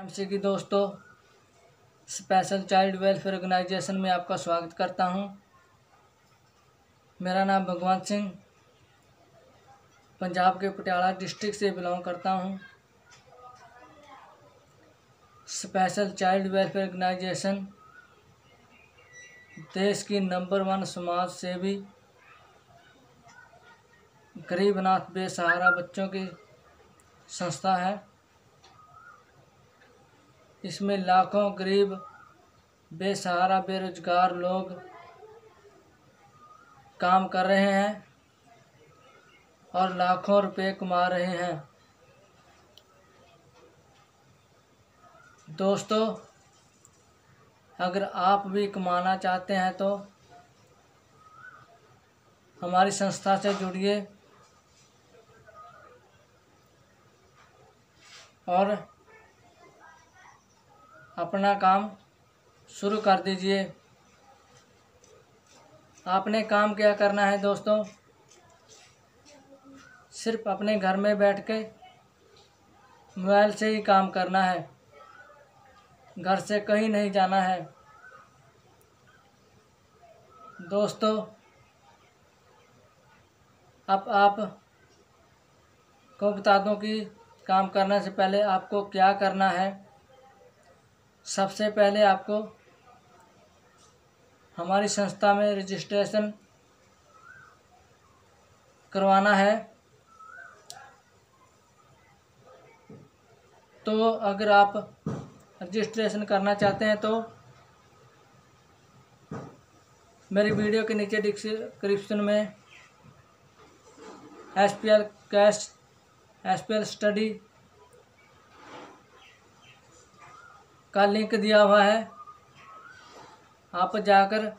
MC की दोस्तों, special child welfare organisation में आपका स्वागत करता हूँ। मेरा नाम भगवंत सिंह, पंजाब के पटियाला डिस्ट्रिक्ट से बिलोंग करता हूँ। स्पेशल चाइल्ड वेलफेयर ऑर्गेनाइजेशन देश की नंबर वन समाज सेवी, गरीबनाथ बेसहारा बच्चों की संस्था है। इसमें लाखों गरीब, बेसहारा, बेरोजगार लोग काम कर रहे हैं और लाखों रुपए कमा रहे हैं। दोस्तों, अगर आप भी कमाना चाहते हैं तो हमारी संस्था से जुड़िए और अपना काम शुरू कर दीजिए। आपने काम क्या करना है दोस्तों? सिर्फ़ अपने घर में बैठ के मोबाइल से ही काम करना है। घर से कहीं नहीं जाना है। दोस्तों, अब आप को बता दूँ कि काम करने से पहले आपको क्या करना है? सबसे पहले आपको हमारी संस्था में रजिस्ट्रेशन करवाना है। तो अगर आप रजिस्ट्रेशन करना चाहते हैं तो मेरी वीडियो के नीचे डिस्क्रिप्शन में S P L cash S P L study का लिंक दिया हुआ है। आप जाकर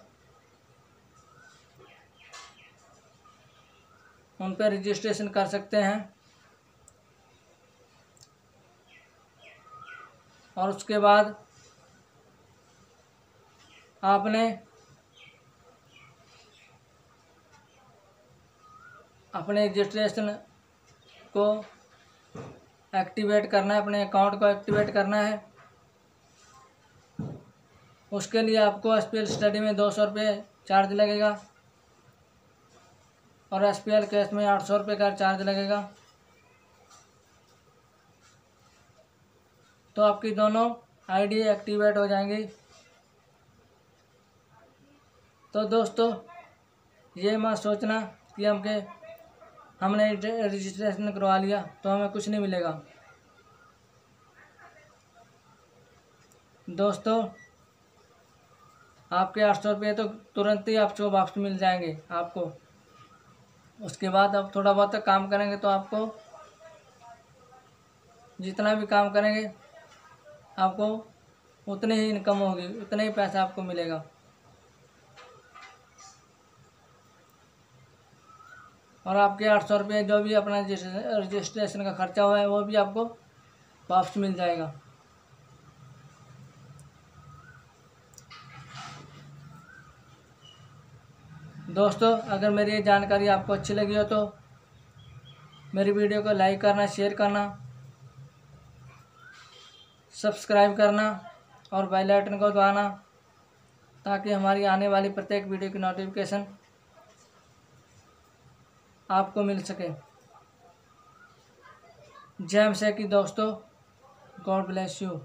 उन पर रजिस्ट्रेशन कर सकते हैं। और उसके बाद आपने अपने रजिस्ट्रेशन को एक्टिवेट करना है, अपने अकाउंट को एक्टिवेट करना है। उसके लिए आपको एस पी एल स्टडी में दो सौ रुपये चार्ज लगेगा। और एस पी कैश में आठ सौ रुपये का चार्ज लगेगा। तो आपकी दोनों आईडी एक्टिवेट हो जाएँगी। तो दोस्तों, ये मत सोचना कि हम के हमने रजिस्ट्रेशन करवा लिया तो हमें कुछ नहीं मिलेगा। दोस्तों आपके आठ सौ रुपये तो तुरंत ही आपको वापस मिल जाएँगे आपको। उसके बाद आप थोड़ा बहुत काम करेंगे तो आपको जितना भी काम करेंगे, आपको उतनी ही इनकम होगी, उतना ही पैसा आपको मिलेगा। और आपके आठ सौ रुपये जो भी अपना रजिस्ट्रेशन का खर्चा हुआ है, वो भी आपको वापस मिल जाएगा। दोस्तों, अगर मेरी ये जानकारी आपको अच्छी लगी हो तो मेरी वीडियो को लाइक करना, शेयर करना, सब्सक्राइब करना और बेल आइटन को दबाना ताकि हमारी आने वाली प्रत्येक वीडियो की नोटिफिकेशन आपको मिल सके। जैम से कि दोस्तों, गॉड ब्लेस यू।